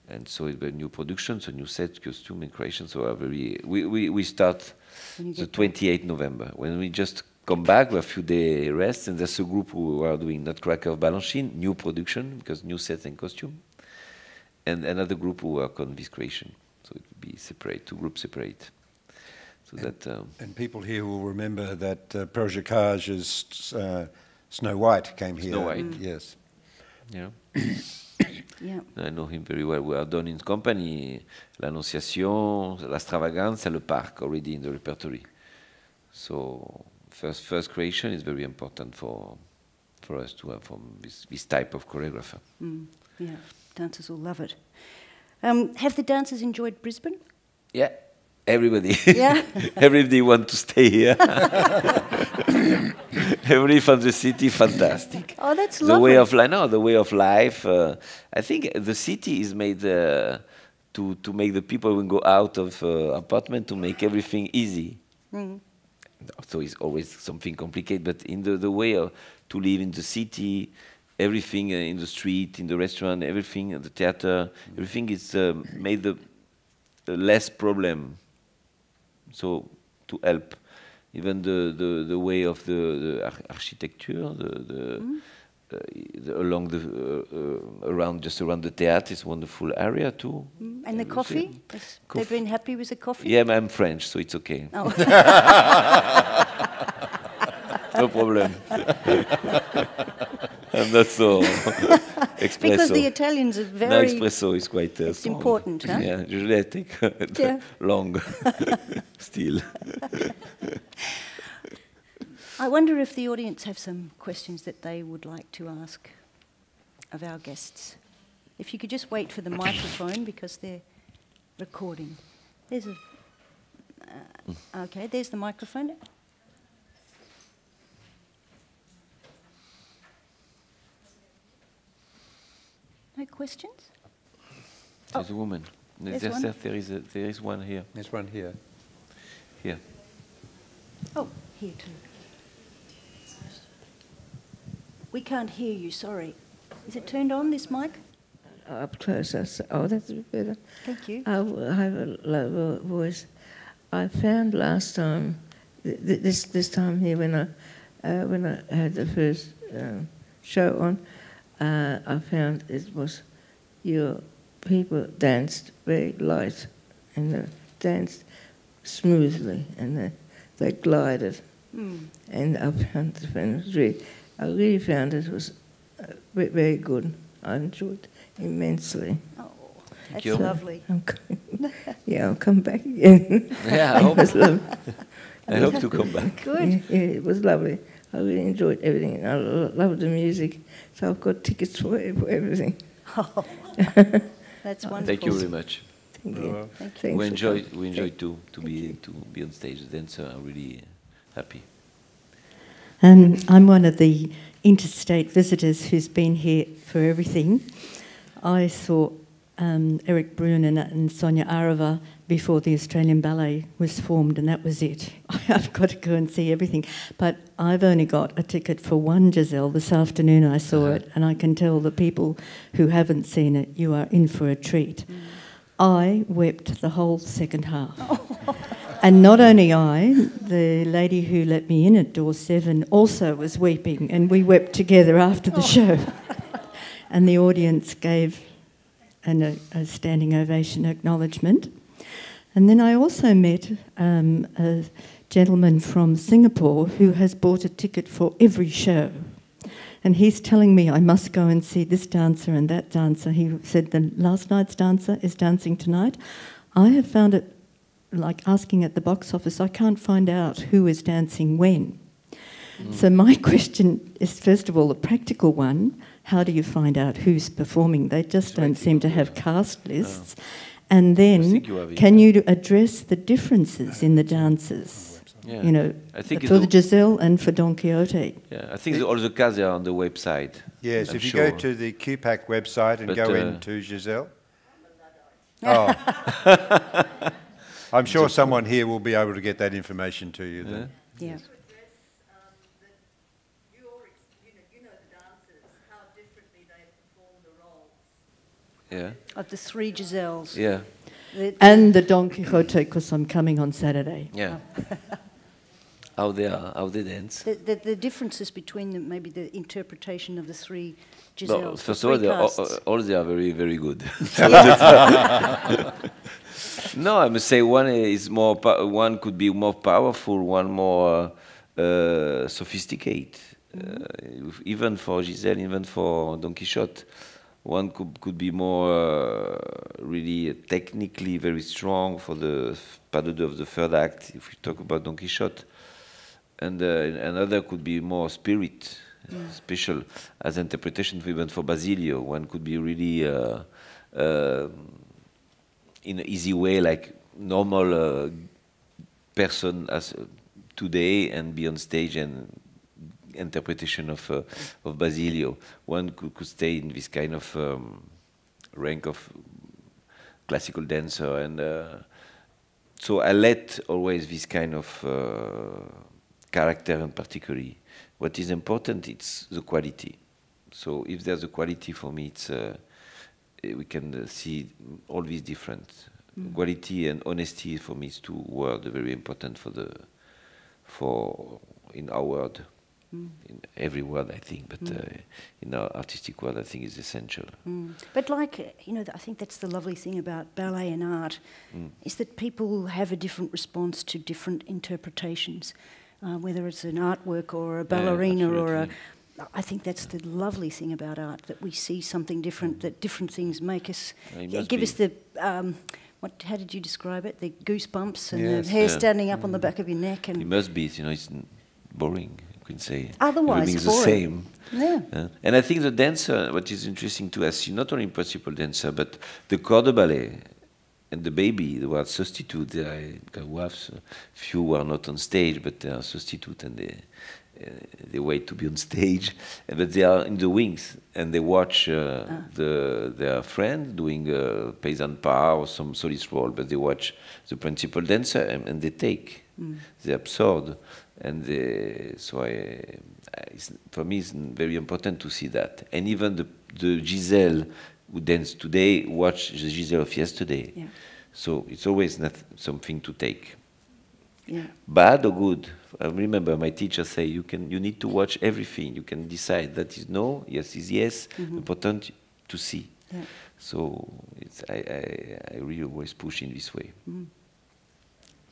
And so it's a new production, so new set, costume, and creation. So are very, we, we, we start the 28th November. When we just come back, we have a few day rest, and there's a group who are doing Nutcracker of Balanchine, new production, because new set and costume, and another group who work on this creation. So it will be separate, two groups separate. So that, um, And people here will remember that uh, Preljocaj's uh, Snow White came here. Snow White. Yes. yeah. Yeah. I know him very well. We are done in company, l'Annonciation, l'Extravagance, and le Parc already in the repertory. So first, first creation is very important for for us to have from this, this type of choreographer. Mm, yeah. Dancers will love it. Um, have the dancers enjoyed Brisbane? Yeah, everybody. Yeah. everybody want to stay here. Everybody from the city, fantastic. Oh, that's lovely. the way of life. No, the way of life. Uh, I think the city is made uh, to to make the people who go out of uh, apartment to make everything easy. Mm. So it's always something complicated, but in the, the way of, to live in the city, everything uh, in the street, in the restaurant, everything, at the theater, everything is um, made the, the less problem. So to help, even the, the, the way of the, the architecture, the, the, uh, the along the uh, uh, around just around the theater is wonderful area too. Mm, And the coffee? They've been happy with the coffee? Yeah, I'm French, so it's okay. Oh. no problem. I'm not so espresso. Because the Italians are very. no, espresso is quite uh, It's strong. important, huh? Yeah, usually I take Yeah. long still. I wonder if the audience have some questions that they would like to ask of our guests. If you could just wait for the microphone because they're recording. There's a. Uh, okay, there's the microphone. No questions? There's a woman. There's There's- one? there- there is a, there is one here. There's one here. Here. Oh, here too. We can't hear you, sorry. Is it turned on, this mic? Up close. That's, oh, that's a bit better. Thank you. I w- I have a low voice. I found last time, th- th- this this time here when I uh, when I had the first um, show on, uh, I found it was your people danced very light and they danced smoothly and they, they glided. Mm. And I found it was really, I really found it was uh, very good. I enjoyed immensely. Oh, that's you. lovely. I'm coming. yeah, I'll come back again. Yeah, I it hope, was lovely. I hope to come back. Good. Yeah, yeah, it was lovely. I really enjoyed everything. and I lo- loved the music, so I've got tickets for, for everything. Oh, that's wonderful. Thank you very much. Thank you. Well, Thanks we for enjoy we enjoy to to be to be on stage. The dancer are really happy. And I'm one of the interstate visitors who's been here for everything. I saw um, Erik Bruhn and, and Sonia Arova before the Australian Ballet was formed, and that was it. I've got to go and see everything. But I've only got a ticket for one Giselle. This afternoon I saw Uh-huh. it, and I can tell the people who haven't seen it, you are in for a treat. I wept the whole second half. And not only I, the lady who let me in at door seven also was weeping, and we wept together after the show. and the audience gave an, a, a standing ovation acknowledgement. And then I also met um, a gentleman from Singapore who has bought a ticket for every show. And he's telling me I must go and see this dancer and that dancer. He said the last night's dancer is dancing tonight. I have found it like asking at the box office, I can't find out who is dancing when. So, my question is first of all, a practical one how do you find out who's performing? They just don't seem to have cast lists. And then, think you have it. can you address the differences in the dances? Yeah. You know, I think for the Giselle and for Don Quixote. Yeah, I think the, all the casts are on the website. Yes, I'm if you sure. go to the QPAC website and But, go uh, into Giselle. Oh. I'm sure someone here will be able to get that information to you then. Yeah. Yeah, Of the three Giselles. yeah, The- And the Don Quixote, because I'm coming on Saturday. yeah. how they are, how they dance. The, the, the differences between them, maybe the interpretation of the three Giselles. No, first of all, three they are, all, casts. all they are very, very good. no, I must say one is more. One could be more powerful. One more uh, sophisticated. Uh, even for Giselle, even for Don Quixote, one could could be more uh, really technically very strong for the f- pas de deux of the third act. If we talk about Don Quixote, and uh, another could be more spirit, special as interpretation even for Basilio. One could be really uh, uh, in an easy way, like normal uh, person as uh, today, and be on stage and interpretation of uh, of Basilio. One could, could stay in this kind of um, rank of classical dancer and. Uh, so I let always this kind of uh, character and particularly. What is important it's the quality. So if there's a quality for me, it's uh, eh, we can uh, see all these different quality and honesty for me is two words very important for the for in our world. In every world, I think, but uh, in our artistic world, I think is essential. Mm. But like, uh, you know, I think that's the lovely thing about ballet and art, is that people have a different response to different interpretations, uh, whether it's an artwork or a ballerina or a. I think that's the lovely thing about art that we see something different, that different things make us yeah, give us the. Um, what, how did you describe it? The goosebumps and Yes. the hair Yeah. standing up on the back of your neck, It and must be, you know, it's boring. Can say. Otherwise everything's boring. the same. yeah, Uh, and I think the dancer, what is interesting to us, not only principal dancer, but the corps de ballet and the baby, they were substitute. I who have few who are not on stage, but they are substitute and they uh, they wait to be on stage, but they are in the wings and they watch uh, the their friend doing a paysan pas or some solist role, but they watch the principal dancer and, and they take, they absorb, and they, so I, for me it's very important to see that, and even the the Giselle who danced today watch the Giselle of yesterday, Yeah. so it's always not something to take yeah. bad or good. I remember my teacher say you can you need to watch everything. You can decide that is no, yes is yes. Mm-hmm. Important to see. Yeah. So it's, I, I I really always push in this way. Mm.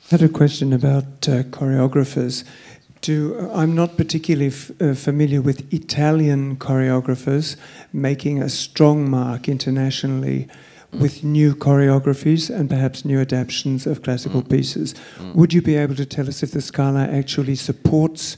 I had a question about uh, choreographers. Do, I'm not particularly f- uh, familiar with Italian choreographers making a strong mark internationally with new choreographies and perhaps new adaptations of classical pieces. Would you be able to tell us if the Scala actually supports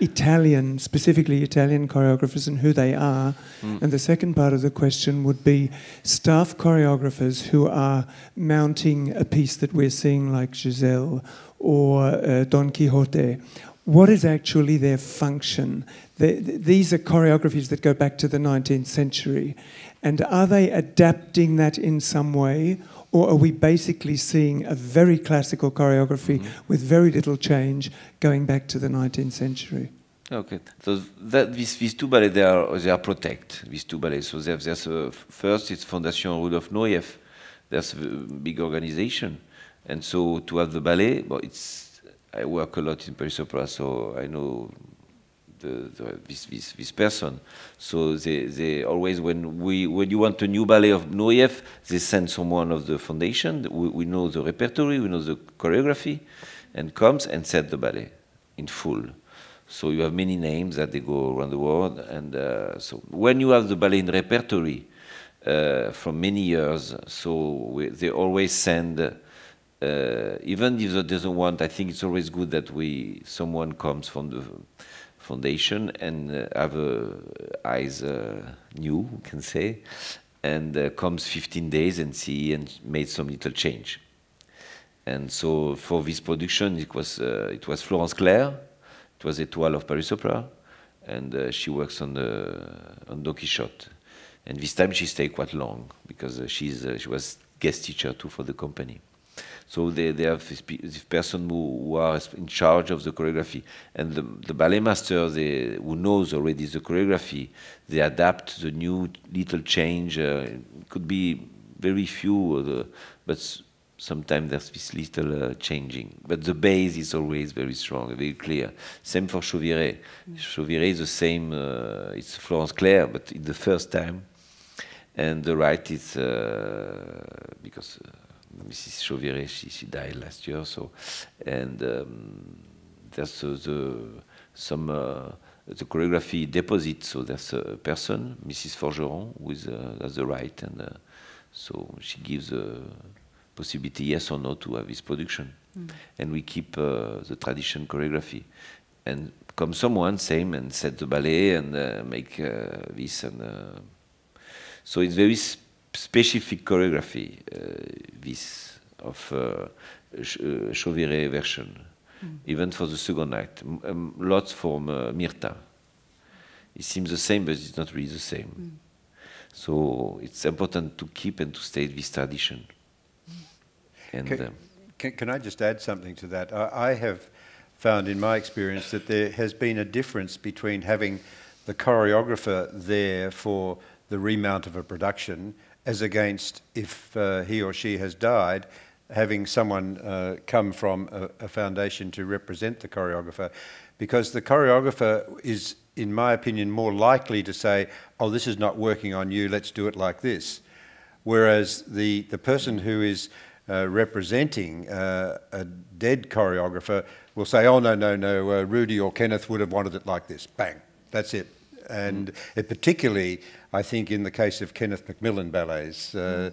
Italian, specifically Italian choreographers and who they are. Mm. And the second part of the question would be staff choreographers who are mounting a piece that we're seeing, like Giselle or uh, Don Quixote. What is actually their function? The, th- these are choreographies that go back to the 19th century. And are they adapting that in some way? Or are we basically seeing a very classical choreography Mm-hmm. with very little change going back to the 19th century? Okay, so that these, these two ballets they are they are protect these two ballets. So there's, there's a, first it's Fondation Rudolf Nureyev. There's a big organization, and so to have the ballet, but it's I work a lot in Paris Opera, so I know the, the, this, this this person. So they, they always when we when you want a new ballet of Nureyev, they send someone of the foundation. We, we know the repertory, we know the choreography, and comes and set the ballet in full. So you have many names that they go around the world, and uh, so when you have the ballet in repertory uh, from many years, so we, they always send. Uh, even if they doesn't want, I think it's always good that we someone comes from the foundation and uh, have eyes uh, new, we can say, and uh, comes 15 days and see and made some little change. And so for this production, it was it was Florence Clerc. It was Étoile of Paris Opera, and she works on the on Don Quixote. And this time she stayed quite long because she's she was guest teacher too for the company. So they, they have this, this person who, who are in charge of the choreography, and the, the ballet master they, who knows already the choreography. They adapt the new little change. Uh, it could be very few, uh, the, but sometimes there's this little uh, changing. But the base is always very strong, very clear. Same for Chauviré. Chauviré is the same. Uh, it's Florence Clerc, but in the first time, and the right is uh, because uh, Mrs. Chauviré she, she died last year, so and um, there's uh, the some uh, the choreography deposit. So there's a person, Mrs. Forgeron, who is uh, that's the right, and uh, so she gives a possibility, yes or no, to have this production, and we keep uh, the tradition choreography, and come someone same and set the ballet and uh, make uh, this and. Uh, so it's very specific choreography, uh, this of uh, Ch- uh, Chauviré version, even for the second act. M- um, lots from uh, Myrtha. It seems the same, but it's not really the same. So it's important to keep and to stay this tradition. And Can, um, can, can I just add something to that? I, I have found in my experience that there has been a difference between having the choreographer there for the remount of a production as against if uh, he or she has died, having someone uh, come from a, a foundation to represent the choreographer. Because the choreographer is, in my opinion, more likely to say, oh, this is not working on you, let's do it like this. Whereas the, the person who is uh, representing uh, a dead choreographer will say, oh, no, no, no, uh, Rudy or Kenneth would have wanted it like this. Bang, that's it. And it particularly, I think, in the case of Kenneth Macmillan ballets, uh,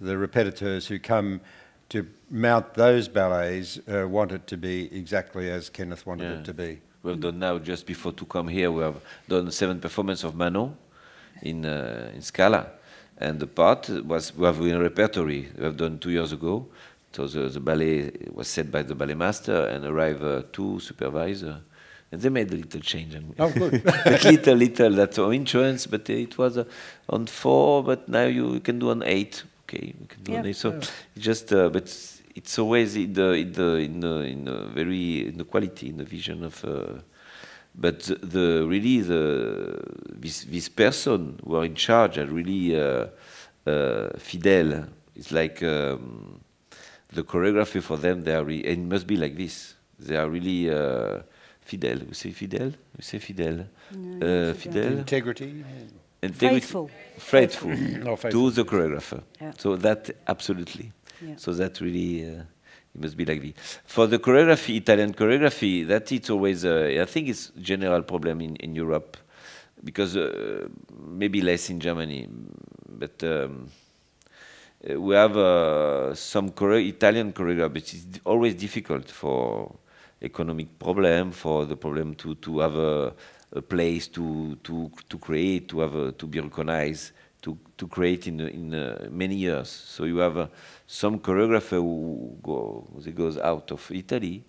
the repetiteurs who come to mount those ballets uh, want it to be exactly as Kenneth wanted Yeah. it to be. We have done now, just before to come here, we have done seven performances of Manon in, uh, in Scala. And the part was, we have in repertory, we have done two years ago. So the, the ballet was set by the ballet master and arrived uh, two supervisor. And they made a little change. And Oh, good. but little, little, that's on insurance, but it was uh, on four, but now you can do on eight. Okay, we can do on Yeah. eight. So it's just, uh, but it's- it's always in the, in the, in the, in the very, in the quality, in the vision of, uh, but the, the really the this this person who are in charge are really uh, uh, fidel. It's like um, the choreography for them. They are re- and it must be like this. They are really fidel. We say fidel. We say fidel. uh, fidel. Integrity. Integrity. Faithful. Faithful. Oh, faithful. to the choreographer. Yeah. So that absolutely. Yeah. So that really uh, it must be like this. For the choreography, Italian choreography, that it's always uh, I think it's general problem in, in Europe because uh, maybe less in Germany, but. Um, uh, we have uh, some chore- Italian choreography, but it's always difficult for economic problem, for the problem to, to have a, a place to, to, to create, to, have a, to be recognized, to, to create in, in uh, many years. So you have uh, some choreographer who go, who goes out of Italy,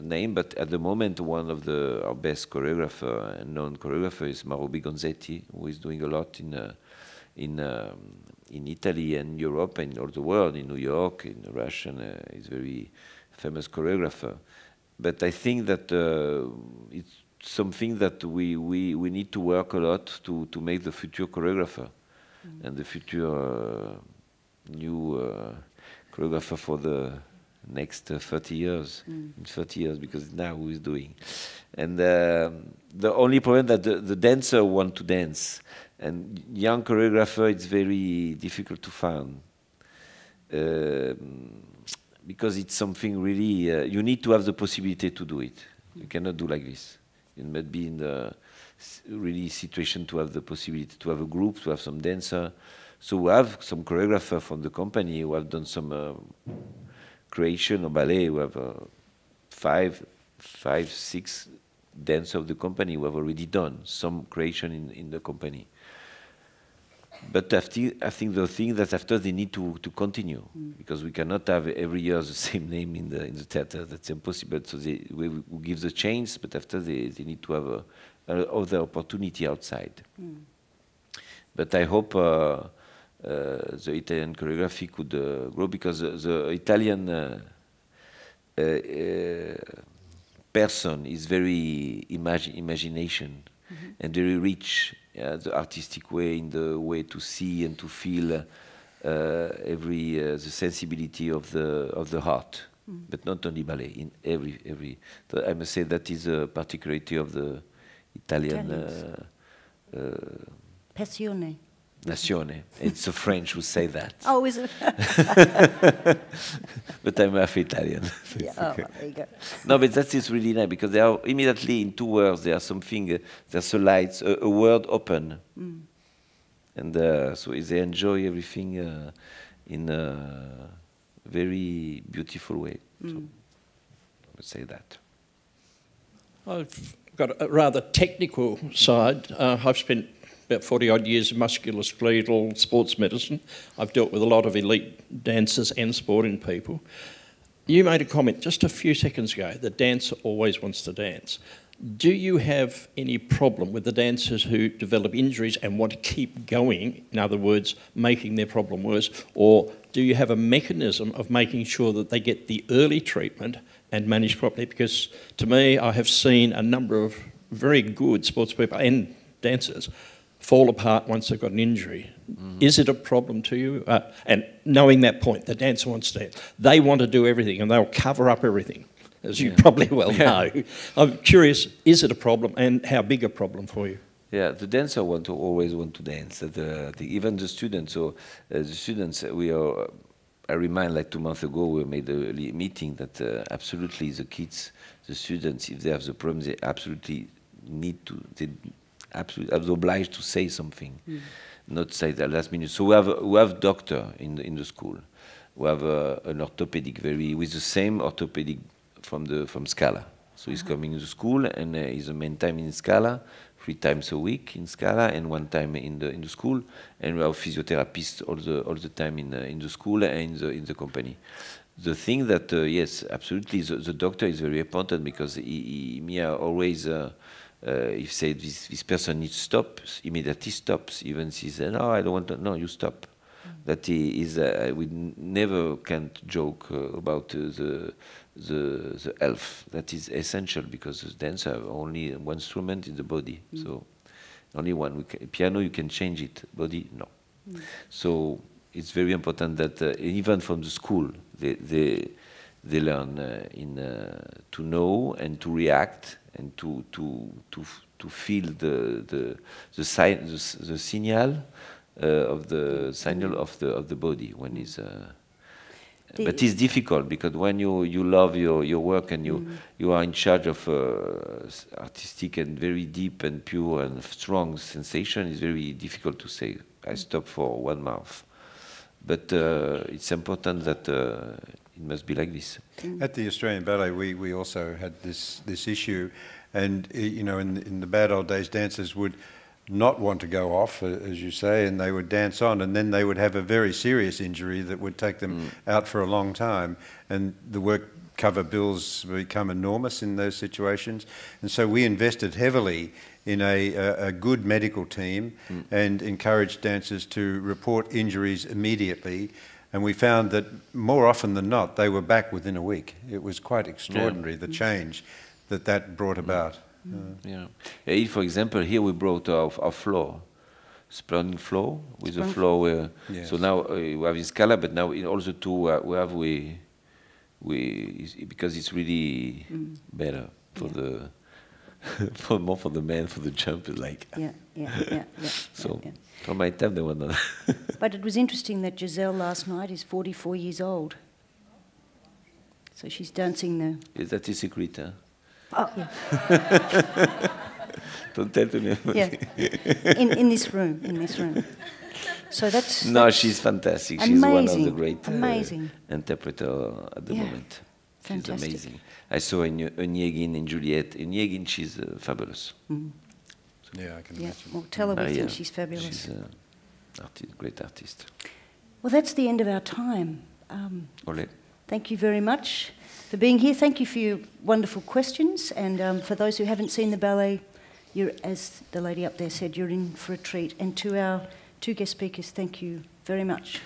name, but at the moment one of the our best choreographer and known choreographer is Mauro Bigonzetti, who is doing a lot in uh, in um, in Italy and Europe and all the world, in New York, in Russia. Uh, he's very famous choreographer. But I think that uh, it's something that we, we, we need to work a lot to, to make the future choreographer mm. and the future uh, new uh, choreographer for the next uh, 30 years, mm. in 30 years, because now who is doing. And um, the only problem that the, the dancer want to dance, and young choreographer, it's very difficult to find. Um, because it's something really, uh, you need to have the possibility to do it. You cannot do like this. You must be in the really situation to have the possibility to have a group, to have some dancer. So we have some choreographer from the company who have done some uh, creation of ballet. We have uh, five, five, six dancers of the company who have already done some creation in, in the company. But I think, I think the thing that after they need to, to continue mm. because we cannot have every year the same name in the in the theater. That's impossible. So they, we, we give the chance, but after they, they need to have a, a other opportunity outside. Mm. But I hope uh, uh, the Italian choreography could uh, grow because the, the Italian uh, uh, uh, person is very imagi imagination mm -hmm. and very rich yeah, the artistic way, in the way to see and to feel uh, every uh, the sensibility of the of the heart, mm. but not only ballet. In every every, I must say that is a particularity of the Italian. Uh, Passione. Nazione. It's the French who say that. Oh, is it? but I'm half Italian. yeah, oh, there you go. No, but that is really nice because they are immediately in two words. There are something. Uh, there's a light, a, a word open, mm. and uh, so they enjoy everything uh, in a very beautiful way. Mm. So I would say that. I've got a rather technical side. Uh, I've spent about 40 odd years of musculoskeletal sports medicine. I've dealt with a lot of elite dancers and sporting people. You made a comment just a few seconds ago the dancer always wants to dance. Do you have any problem with the dancers who develop injuries and want to keep going, in other words, making their problem worse? Or do you have a mechanism of making sure that they get the early treatment and managed properly? Because to me, I have seen a number of very good sports people and dancers fall apart once they've got an injury. Mm-hmm. Is it a problem to you? Uh, and knowing that point, the dancer wants to. They want to do everything and they'll cover up everything, as you probably well know. I'm curious, is it a problem and how big a problem for you? Yeah, the dancer want to always want to dance. The, the, even the students. So uh, the students, uh, we are. I remind, like two months ago, we made a meeting that uh, absolutely the kids, the students, if they have the problem, they absolutely need to. They absolutely I was obliged to say something, mm. not say that last minute. So we have we have doctor in the, in the school. We have uh, an orthopedic very with the same orthopedic from the from Scala. So he's uh -huh. coming to school and uh, he's a main time in Scala, three times a week in Scala and one time in the in the school. And we have physiotherapists all the all the time in the, in the school and in the in the company. The thing that uh, yes, absolutely, the, the, doctor is very important because he, he, me always uh, if say this, this person needs stop, immediately stops. Even he says, no, I don't want to, no, you stop. Mm. That is, uh, we never can't joke uh, about uh, the, the, the health. That is essential because the dancer have only one instrument in the body. Mm. So only one. Can, piano, you can change it. Body, no. Mm. So it's very important that uh, even from the school, they, they, they learn uh, in, to know and to react and to to to to feel the the the, sign, the, the signal uh, of the signal of the of the body when is. Uh, but it's difficult because when you you love your your work and you mm. you are in charge of uh, artistic and very deep and pure and strong sensation, it's very difficult to say. I stop for one month, but uh, it's important that uh, it must be like this. Mm. At the Australian Ballet, we, we also had this, this issue, and uh, you know, in, in the bad old days, dancers would not want to go off, as you say, and they would dance on, and then they would have a very serious injury that would take them mm. out for a long time, and the work cover bills become enormous in those situations, and so we invested heavily in a, a, a good medical team mm. and encouraged dancers to report injuries immediately. And we found that more often than not, they were back within a week. It was quite extraordinary, the change that that brought about. Yeah. Here, for example, here we brought our, our floor, sprung floor with a floor where. Yes. So now uh, we have in Scala, but now in also two uh, we have we we because it's really better for the for more for the men for the jump like. Yeah, yeah, yeah, yeah. So yeah. from my time there was not. But it was interesting that Giselle last night is 44 years old. So she's dancing the. Is that a secret? Huh? Oh, yeah. Don't tell to me. yeah. In, in this room, in this room. So that's. No, that's she's fantastic. She's one of the amazing, great uh, amazing. interpreter at the Yeah, moment. She's fantastic. amazing. I saw in Onegin and Juliet. Onegin, she's uh, fabulous. Yeah, I can Yeah, imagine. well, tell her we Maria, think she's fabulous. She's an artist, great artist. Well, that's the end of our time. Um, Ole. Thank you very much for being here. Thank you for your wonderful questions. And um, for those who haven't seen the ballet, you're, as the lady up there said, you're in for a treat. And to our two guest speakers, thank you very much.